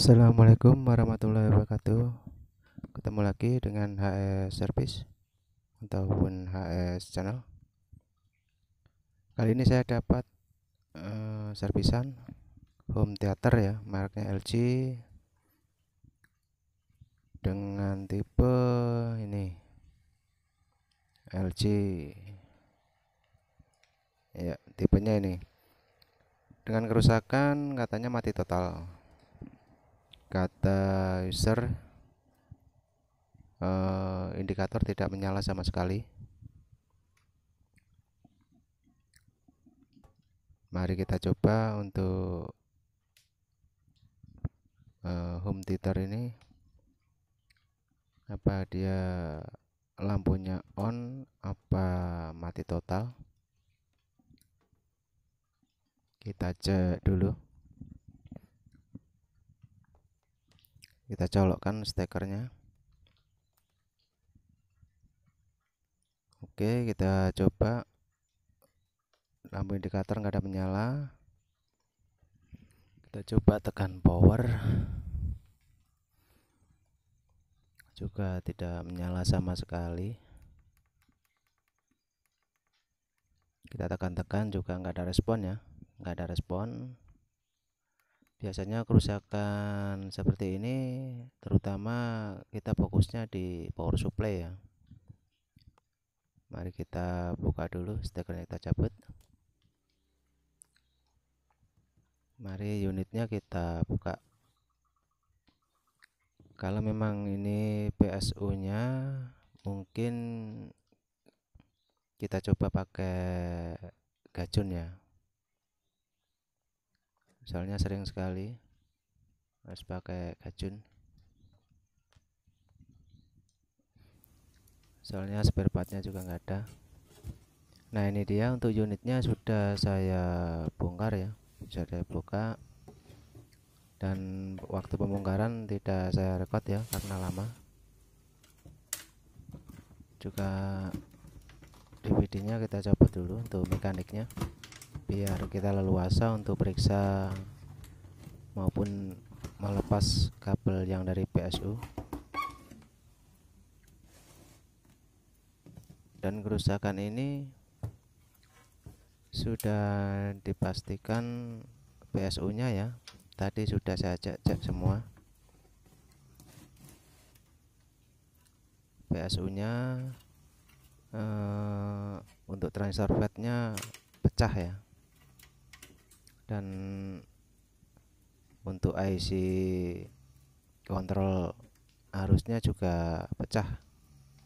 Assalamualaikum warahmatullahi wabarakatuh. Ketemu lagi dengan HS Service ataupun HS Channel. Kali ini saya dapat uh, servisan home theater ya, mereknya LG dengan tipe ini LG ya tipenya ini dengan kerusakan katanya mati total kata user uh, indikator tidak menyala sama sekali. Mari kita coba untuk uh, home theater ini. Apa dia lampunya on apa mati total? Kita cek dulu kita colokkan stekernya. Oke kita coba. Lampu indikator nggak ada menyala. Kita coba tekan power. Juga tidak menyala sama sekali. Kita tekan-tekan juga nggak ada respon ya. Nggak ada respon biasanya kerusakan seperti ini terutama kita fokusnya di power supply ya. Mari kita buka dulu stekernya kita cabut. Mari unitnya kita buka. Kalau memang ini PSU nya mungkin kita coba pakai gajun ya soalnya sering sekali harus pakai gajun soalnya spare partnya juga nggak ada. Nah ini dia untuk unitnya sudah saya bongkar ya. Sudah saya buka. Dan waktu pembongkaran tidak saya rekod ya karena lama. Juga DVD nya kita coba dulu untuk mekaniknya biar kita leluasa untuk periksa maupun melepas kabel yang dari PSU dan kerusakan ini sudah dipastikan PSU nya ya. Tadi sudah saya cek-cek semua. PSU nya uh, untuk transfer nya pecah ya dan untuk IC kontrol arusnya juga pecah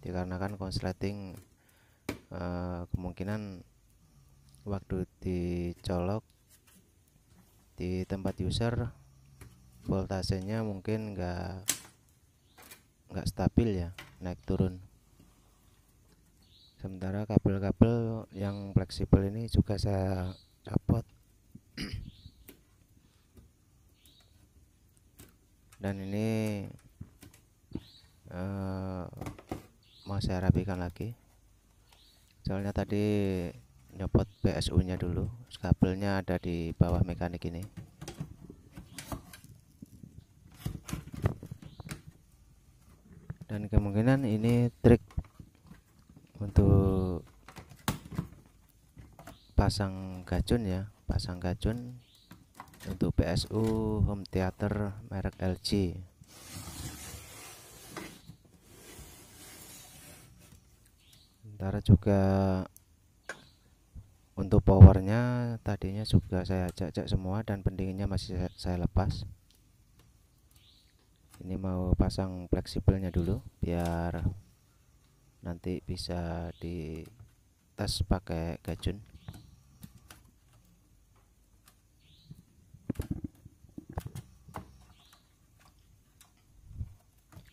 dikarenakan konsleting uh, kemungkinan waktu dicolok di tempat user voltasenya mungkin enggak enggak stabil ya naik turun. Sementara kabel-kabel yang fleksibel ini juga saya copot dan ini uh, mau saya rapikan lagi. Soalnya tadi nyopot PSU nya dulu kabelnya ada di bawah mekanik ini. Dan kemungkinan ini trik untuk pasang gajun ya pasang gajun untuk PSU home theater merek LG sementara juga untuk powernya tadinya juga saya cek-cek semua dan pendinginnya masih saya, saya lepas. Ini mau pasang fleksibelnya dulu biar nanti bisa di tes pakai gajun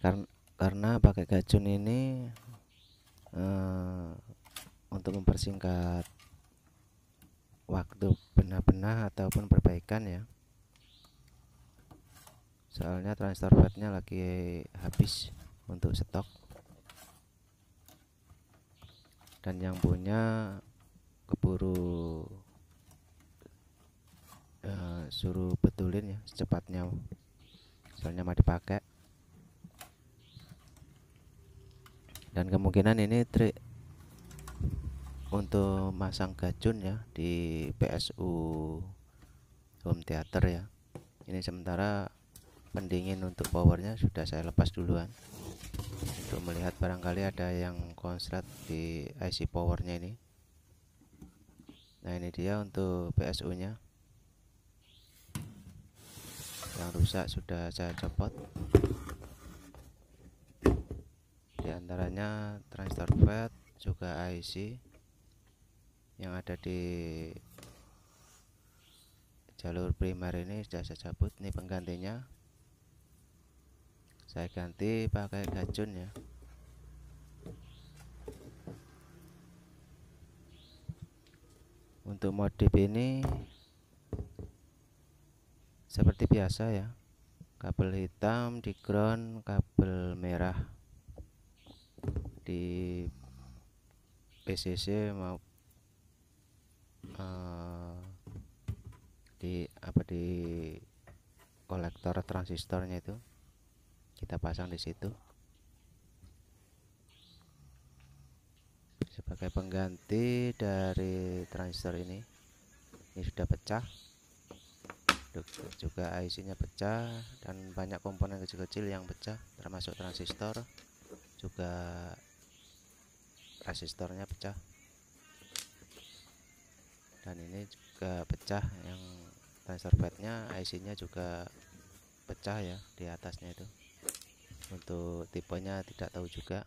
karena karena pakai gajun ini uh, untuk mempersingkat waktu benar-benar ataupun perbaikan ya. Soalnya transfer fatnya lagi habis untuk stok. Dan yang punya keburu uh, suruh betulin ya secepatnya. Soalnya mau dipakai dan kemungkinan ini trik untuk masang gajun ya di PSU home theater ya. Ini sementara pendingin untuk powernya sudah saya lepas duluan. Untuk melihat barangkali ada yang konslet di IC powernya ini. Nah ini dia untuk PSU nya yang rusak sudah saya copot di antaranya transistor FET juga IC yang ada di jalur primer ini sudah saya cabut. Ini penggantinya. Saya ganti pakai gajun ya. Untuk modif ini seperti biasa ya. Kabel hitam di ground kabel merah di PCC mau uh, di apa di kolektor transistornya itu. Kita pasang di situ. Sebagai pengganti dari transistor ini ini sudah pecah. Juga IC nya pecah dan banyak komponen kecil-kecil yang pecah termasuk transistor juga resistornya pecah. Dan ini juga pecah yang transistor fatnya IC nya juga pecah ya di atasnya itu. Untuk tipenya tidak tahu juga.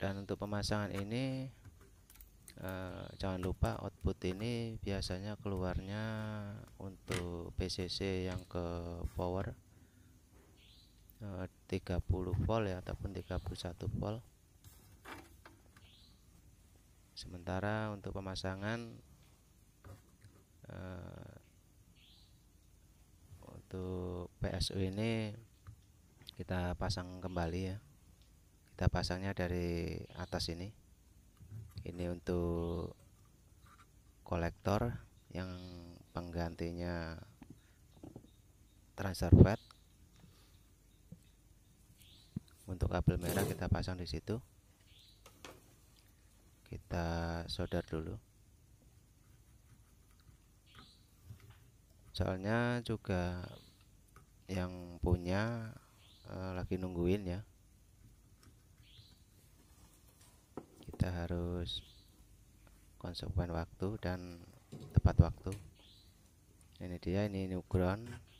Dan untuk pemasangan ini uh, jangan lupa output ini biasanya keluarnya untuk PCC yang ke power 30 volt ya ataupun 31 volt. Sementara untuk pemasangan uh, untuk PSU ini kita pasang kembali ya. Kita pasangnya dari atas ini. Ini untuk kolektor yang penggantinya transfer untuk kabel merah kita pasang di situ. Kita solder dulu. Soalnya juga yang punya uh, lagi nungguin ya. Kita harus konsekuen waktu dan tepat waktu. Ini dia ini new ground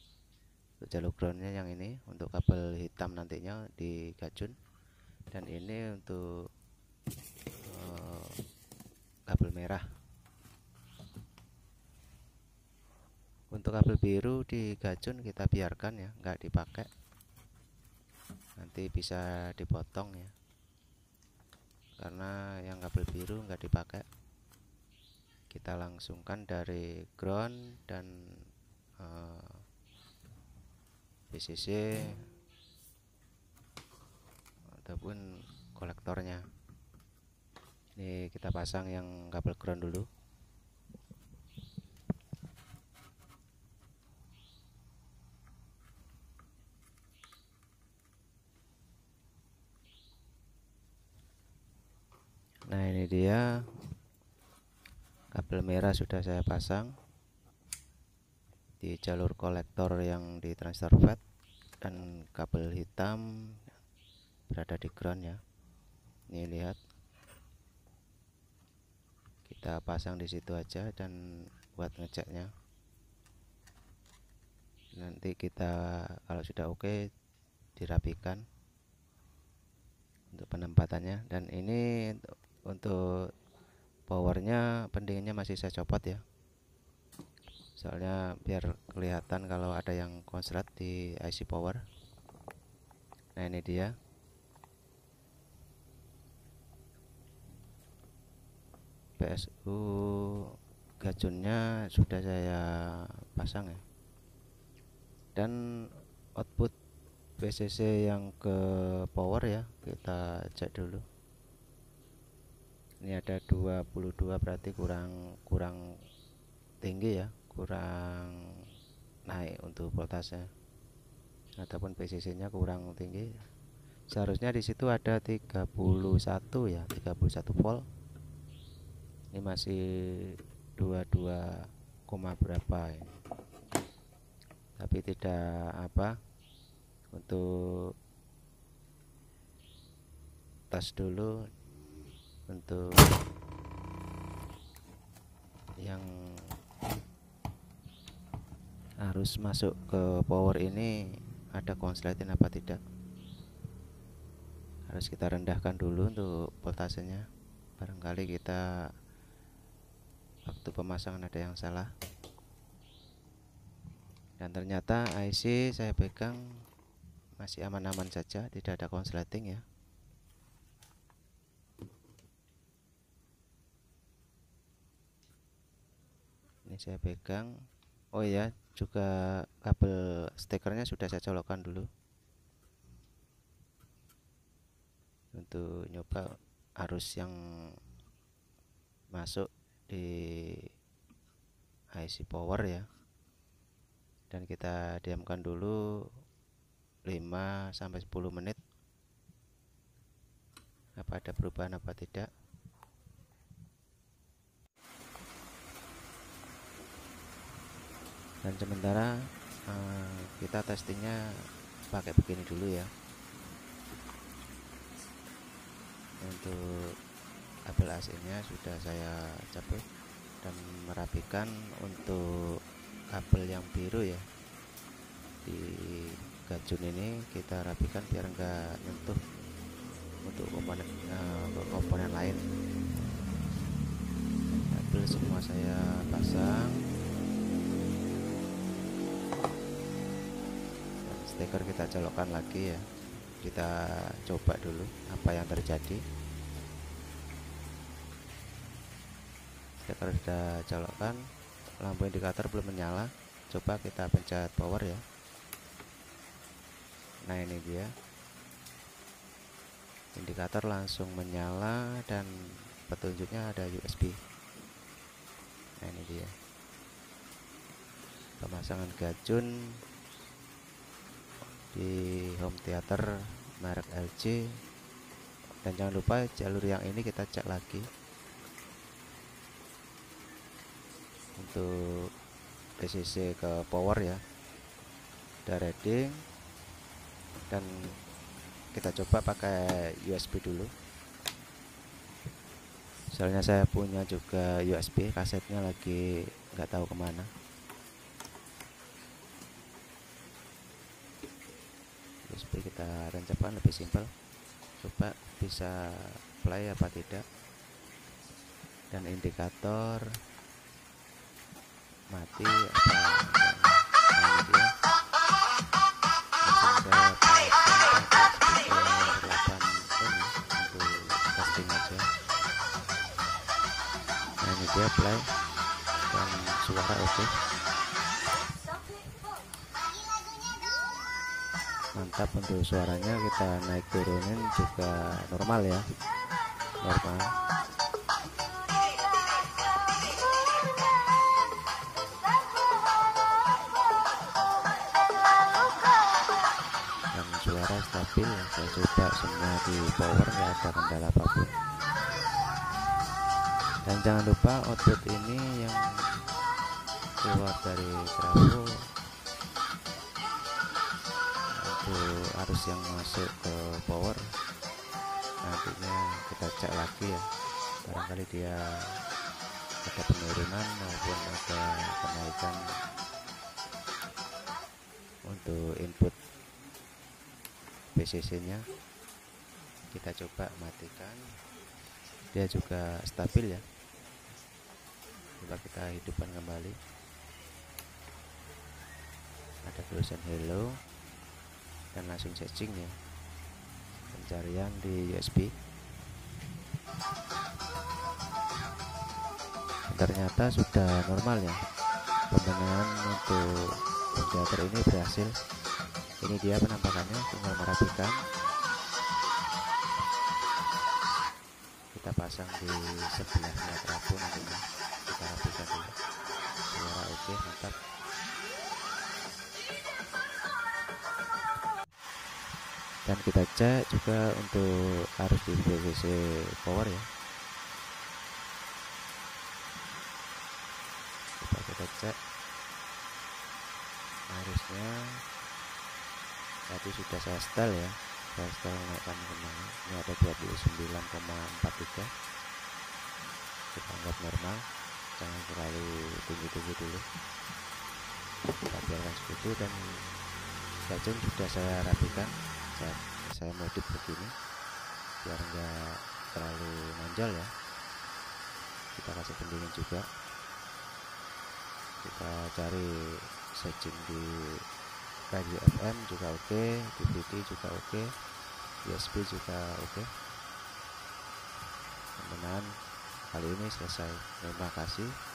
untuk jalur groundnya yang ini untuk kabel hitam nantinya di gajun dan ini untuk uh, kabel merah. Untuk kabel biru di gajun kita biarkan ya nggak dipakai. Nanti bisa dipotong ya. Karena yang kabel biru nggak dipakai. Kita langsungkan dari ground dan uh, PCC ataupun kolektornya. Ini kita pasang yang kabel ground dulu. Nah ini dia. Kabel merah sudah saya pasang di jalur kolektor yang di transfer fat dan kabel hitam berada di ground ya. Ini lihat. Kita pasang di situ aja dan buat ngeceknya. Nanti kita kalau sudah oke okay, dirapikan untuk penempatannya. Dan ini untuk powernya pendinginnya masih saya copot ya soalnya biar kelihatan kalau ada yang konslet di IC power. Nah ini dia. PSU gajunnya sudah saya pasang ya. Dan output PCC yang ke power ya kita cek dulu. Ini ada 22 berarti kurang kurang tinggi ya kurang naik untuk voltase ataupun PCC nya kurang tinggi. Seharusnya di situ ada 31 ya 31 volt. Ini masih 22, berapa ini. Tapi tidak apa untuk tes dulu untuk yang harus masuk ke power ini ada konsleting apa tidak? Harus kita rendahkan dulu untuk voltasenya. Barangkali kita waktu pemasangan ada yang salah. Dan ternyata IC saya pegang masih aman-aman saja tidak ada konsleting ya. Ini saya pegang oh ya juga kabel stekernya sudah saya colokkan dulu. Untuk nyoba arus yang masuk di IC power ya. Dan kita diamkan dulu 5 sampai 10 menit. Apa ada perubahan apa tidak dan sementara uh, kita testingnya pakai begini dulu ya. Untuk kabel AC nya sudah saya cabut dan merapikan untuk kabel yang biru ya. Di gajun ini kita rapikan biar enggak nyentuh untuk komponen uh, komponen lain. Kabel semua saya pasang stiker kita colokkan lagi ya. Kita coba dulu apa yang terjadi. Stiker sudah colokkan lampu indikator belum menyala. Coba kita pencet power ya. Nah ini dia. Indikator langsung menyala dan petunjuknya ada USB nah ini dia. Pemasangan gajun di home theater merek LG dan jangan lupa jalur yang ini kita cek lagi. Untuk PCC ke power ya. Udah reading. Dan kita coba pakai USB dulu. Soalnya saya punya juga USB kasetnya lagi nggak tahu ke mana USB kita tancapkan lebih simpel. Coba bisa play apa tidak. Dan indikator mati apa aja. Nah dia play. Dan suara oke. okay. Mantap untuk suaranya kita naik turunin juga normal ya. Normal. Dan suara stabil saya coba semua di power nggak ada kendala apa pun. Dan jangan lupa output ini yang keluar dari trafo untuk arus yang masuk ke power nantinya kita cek lagi ya. Barangkali dia ada penurunan maupun ada kenaikan untuk input PCC nya kita coba matikan. Dia juga stabil ya. Coba kita hidupkan kembali. Ada tulisan hello dan langsung searching ya. Pencarian di USB ternyata sudah normal ya. Pembenahan untuk komputer ini berhasil. Ini dia penampakannya tinggal merapikan. Kita pasang di sebelah trafo nantinya. Kita rapikan dulu suara oke mantap dan kita cek juga untuk arus di BCC power ya. Coba kita cek arusnya. Tadi sudah saya setel ya. Saya setel naikkan ke mana ini ada 29,43 kita anggap normal. Jangan terlalu tinggi-tinggi dulu. Kita biarkan segitu dan gajeng sudah saya rapikan saya, saya modif begini biar enggak terlalu menonjol ya. Kita kasih pendingin juga. Kita cari setting di radio FM juga oke okay, DVD juga oke okay, USB juga oke. Okay. teman kali ini selesai. Terima kasih